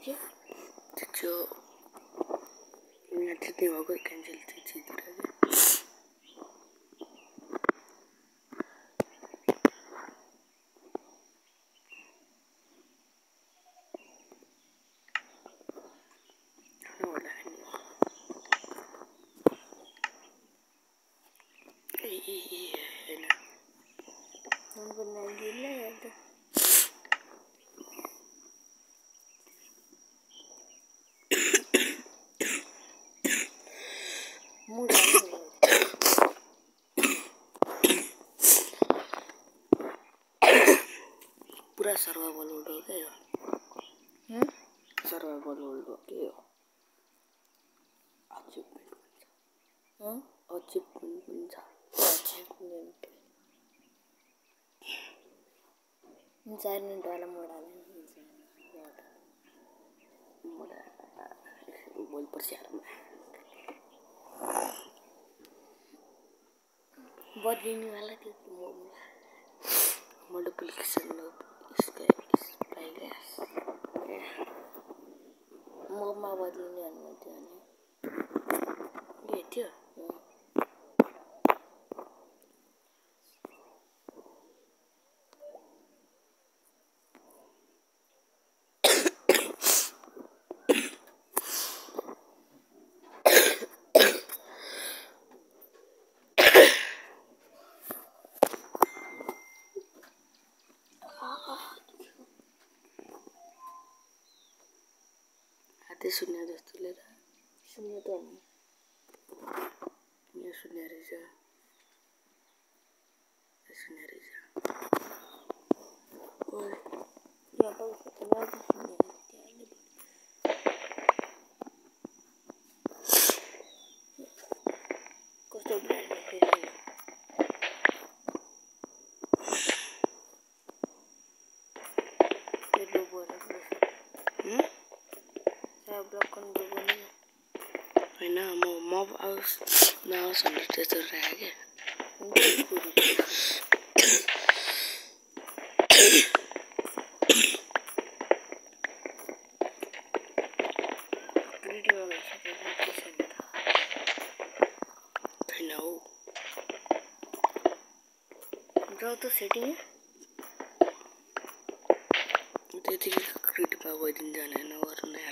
के त्यो यहाँ जित्ने भएको क्यान्सल चाहिँ जितिरहेको होइन lah sarwa waluldo ke yo ya sarwa waluldo ke yo ajib punca ya ajib pun punca ajib nempel mencari nih dalam modal modal persiapan buat ini malah di mau mau dapat kesan lo skirts, I guess. Yeah. More my body than my journey. ते शून्य असतील शून्य दोन शून्य शून्य रहेछ na mo mob house now ಸಂಭ್ರಮಿಸುತ್ತಿರುವಾಗ जाओ तो सेटिंग है मुझे क्रिकेट बाबा दिन जाना है ना और नया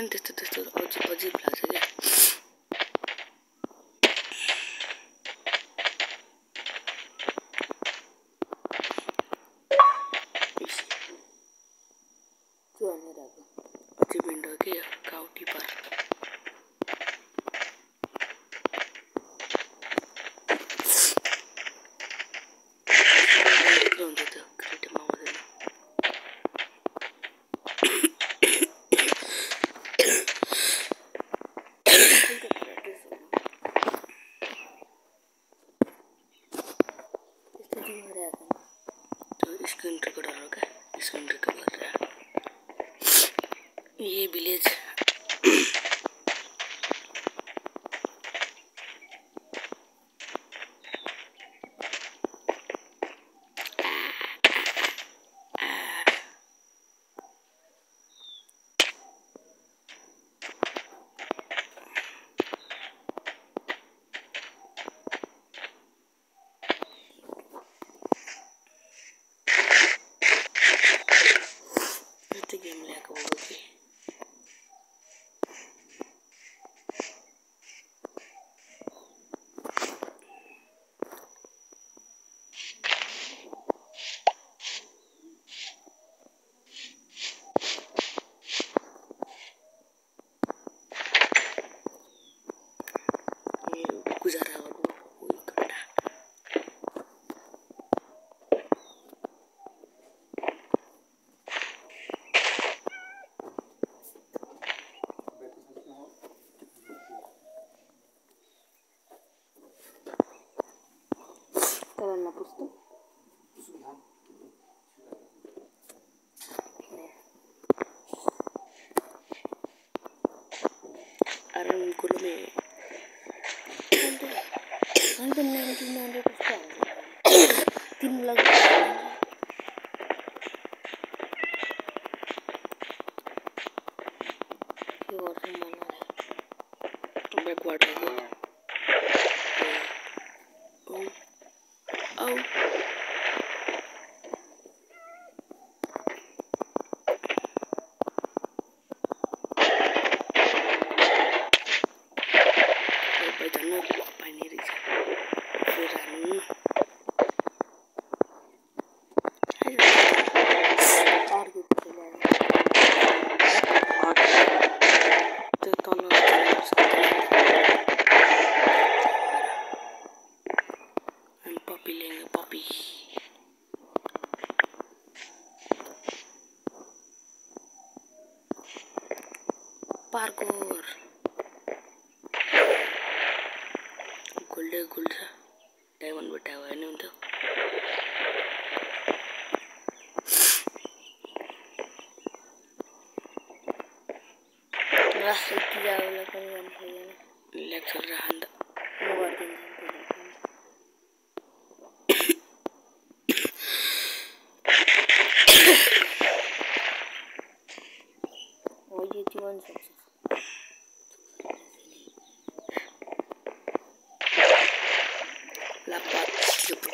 antes, esto, esto, otro, otro, en la postura. Parkour गोल्डे गोल्ड छ डायमन्ड बट्टा भयो नि हुन्थ्यो Lah, itu jauh lah kan yang saya. Lecture रहन्द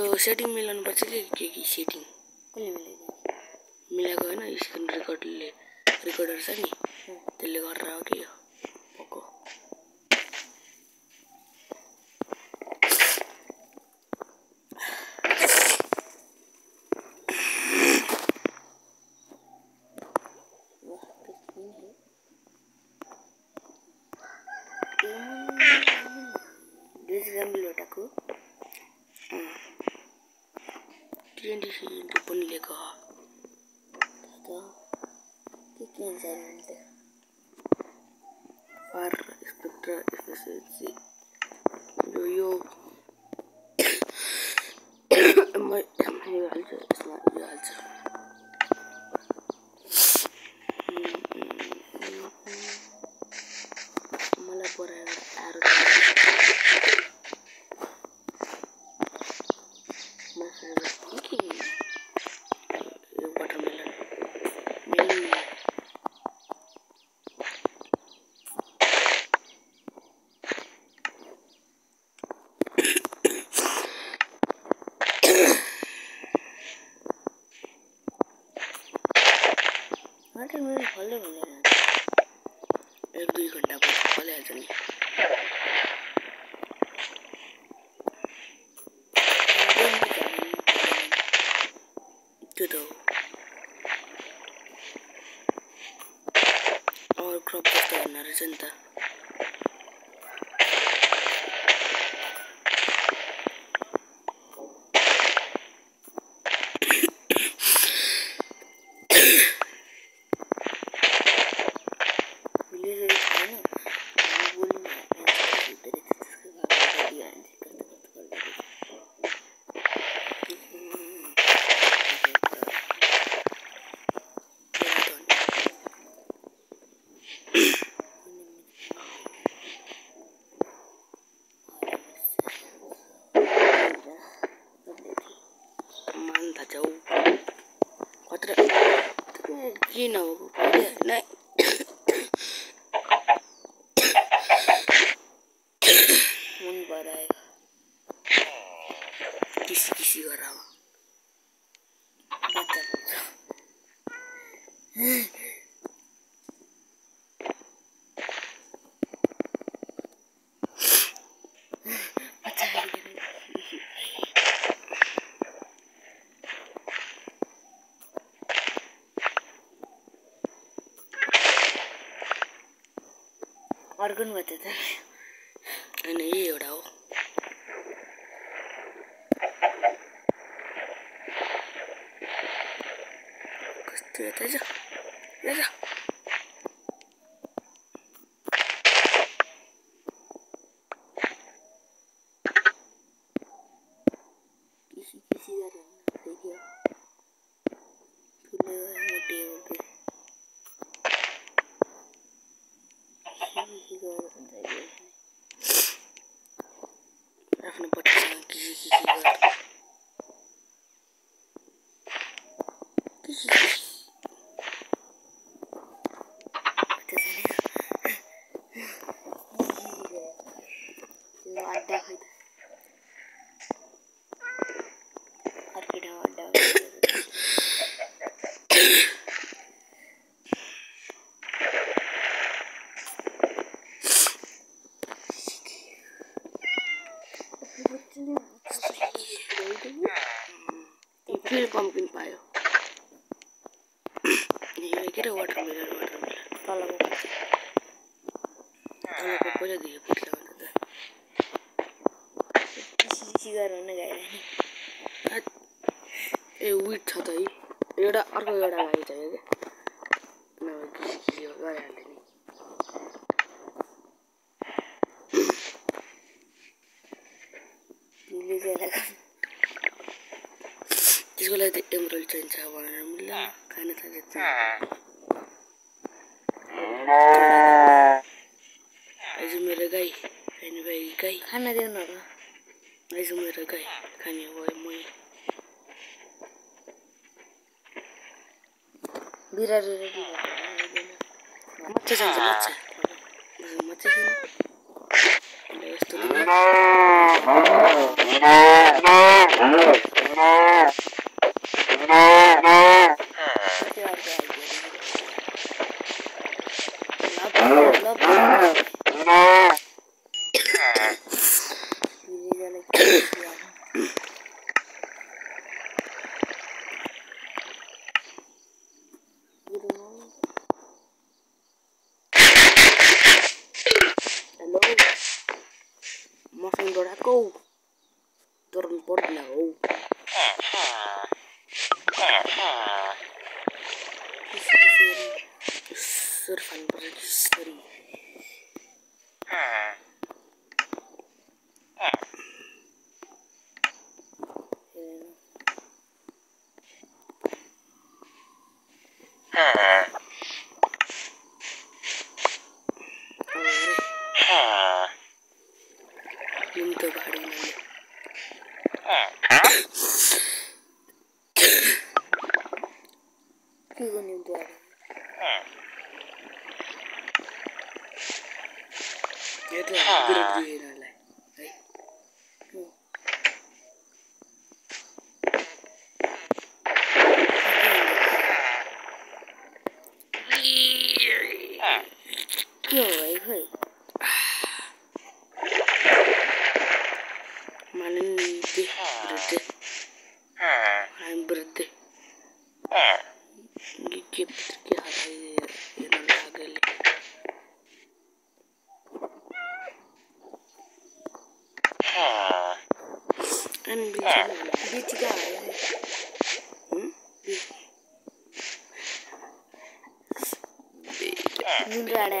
त्यो सेटिङ मिलाउनु पर्छ कि के के सेटिङ कसले मिलाइदिन्छ मिलाएको होइन स्क्रिन रेकर्डले रेकर्डर छ नि। त्यसले गरेर हो कि यो? पनि लिएको हो त के के हुन्छ भने फार स्पेक्ट्रा एफएसएलसी यो यो क्रप जस्तो हुँदो रहेछ नि अर्को भयो त होइन यही एउटा டக்குன்னு போட்டுருக்காங்க छ त है एउटा अर्को एउटा गाडी चाहियो क्या नभए नि त्यसको लागि त एमरल चाहिन्छ भनेर मिल्दैन खान थालेको छ आज मेरो गाई खाने भाइ गाई खाना देऊ न र आज मेरो गाई खाने भयो मै Bira bira bira. Matta senza mazza. Matta senza. No! No! No! No! No! No! Gotta go. निम्तो भाडो उनीहरूले മലനിധി ബ്രഡ് ബ്രഡ് എനിക്ക് പത്രിക എന്നുണ്ടാകല്ലേ ബീച്ചുകാരെ മൂന്നാടേ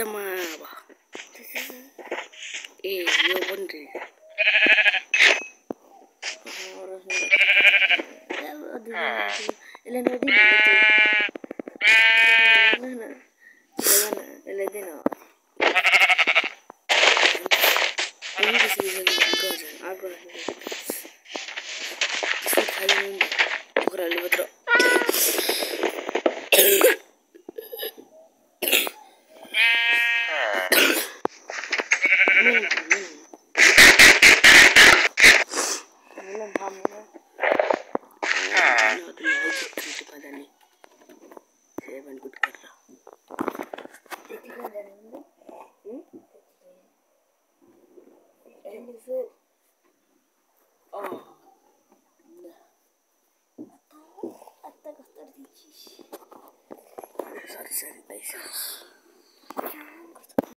jamaba eh yo bonde ahora ahora ahora ahora ahora ahora ahora